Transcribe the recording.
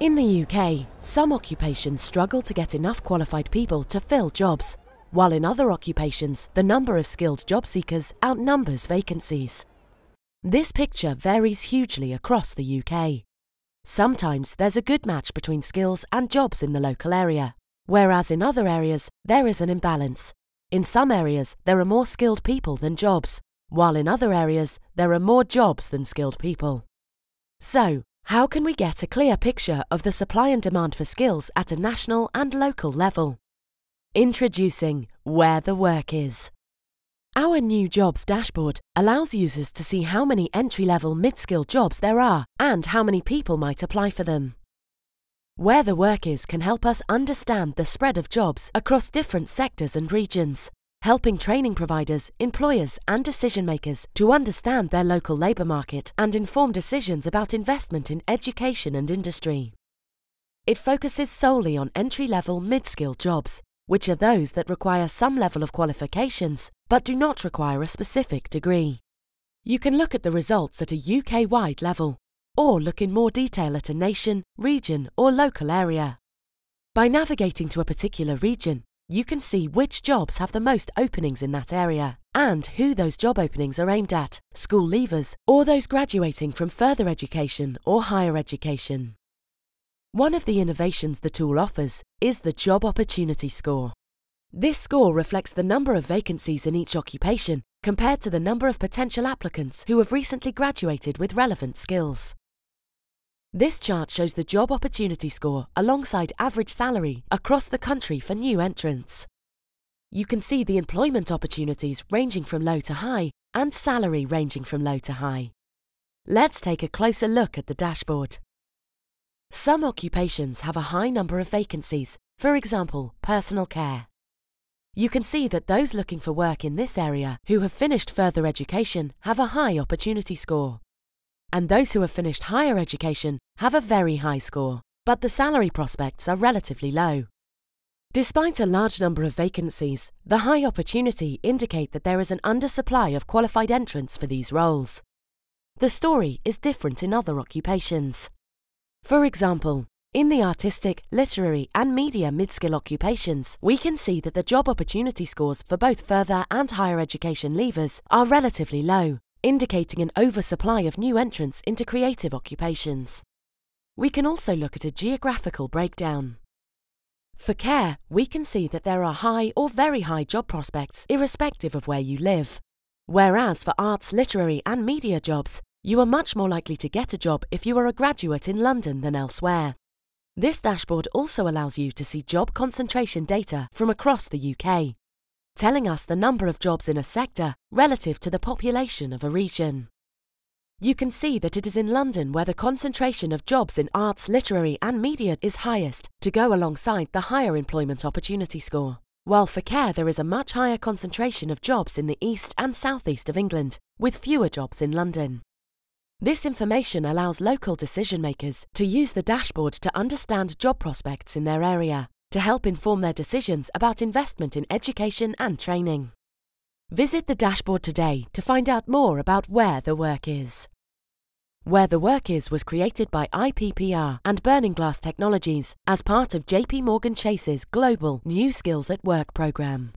In the UK, some occupations struggle to get enough qualified people to fill jobs, while in other occupations, the number of skilled job seekers outnumbers vacancies. This picture varies hugely across the UK. Sometimes there's a good match between skills and jobs in the local area, whereas in other areas there is an imbalance. In some areas there are more skilled people than jobs, while in other areas there are more jobs than skilled people. So, how can we get a clear picture of the supply and demand for skills at a national and local level? Introducing Where the Work Is. Our new Jobs dashboard allows users to see how many entry-level mid-skilled jobs there are and how many people might apply for them. Where the Work Is can help us understand the spread of jobs across different sectors and regions helping training providers, employers, and decision makers to understand their local labour market and inform decisions about investment in education and industry. It focuses solely on entry level mid skilled jobs, which are those that require some level of qualifications but do not require a specific degree. You can look at the results at a UK wide level or look in more detail at a nation, region, or local area. By navigating to a particular region, you can see which jobs have the most openings in that area and who those job openings are aimed at, school leavers or those graduating from further education or higher education. One of the innovations the tool offers is the Job Opportunity Score. This score reflects the number of vacancies in each occupation compared to the number of potential applicants who have recently graduated with relevant skills. This chart shows the job opportunity score alongside average salary across the country for new entrants. You can see the employment opportunities ranging from low to high and salary ranging from low to high. Let's take a closer look at the dashboard. Some occupations have a high number of vacancies, for example, personal care. You can see that those looking for work in this area who have finished further education have a high opportunity score and those who have finished higher education have a very high score, but the salary prospects are relatively low. Despite a large number of vacancies, the high opportunity indicate that there is an undersupply of qualified entrants for these roles. The story is different in other occupations. For example, in the artistic, literary and media mid-skill occupations, we can see that the job opportunity scores for both further and higher education leavers are relatively low, indicating an oversupply of new entrants into creative occupations. We can also look at a geographical breakdown. For care, we can see that there are high or very high job prospects irrespective of where you live. Whereas for arts, literary and media jobs, you are much more likely to get a job if you are a graduate in London than elsewhere. This dashboard also allows you to see job concentration data from across the UK, telling us the number of jobs in a sector relative to the population of a region. You can see that it is in London where the concentration of jobs in arts, literary and media is highest to go alongside the higher employment opportunity score. While for care there is a much higher concentration of jobs in the east and southeast of England, with fewer jobs in London. This information allows local decision makers to use the dashboard to understand job prospects in their area to help inform their decisions about investment in education and training. Visit the dashboard today to find out more about where the work is. Where the Work Is was created by IPPR and Burning Glass Technologies as part of JP Morgan Chase's global New Skills at Work program.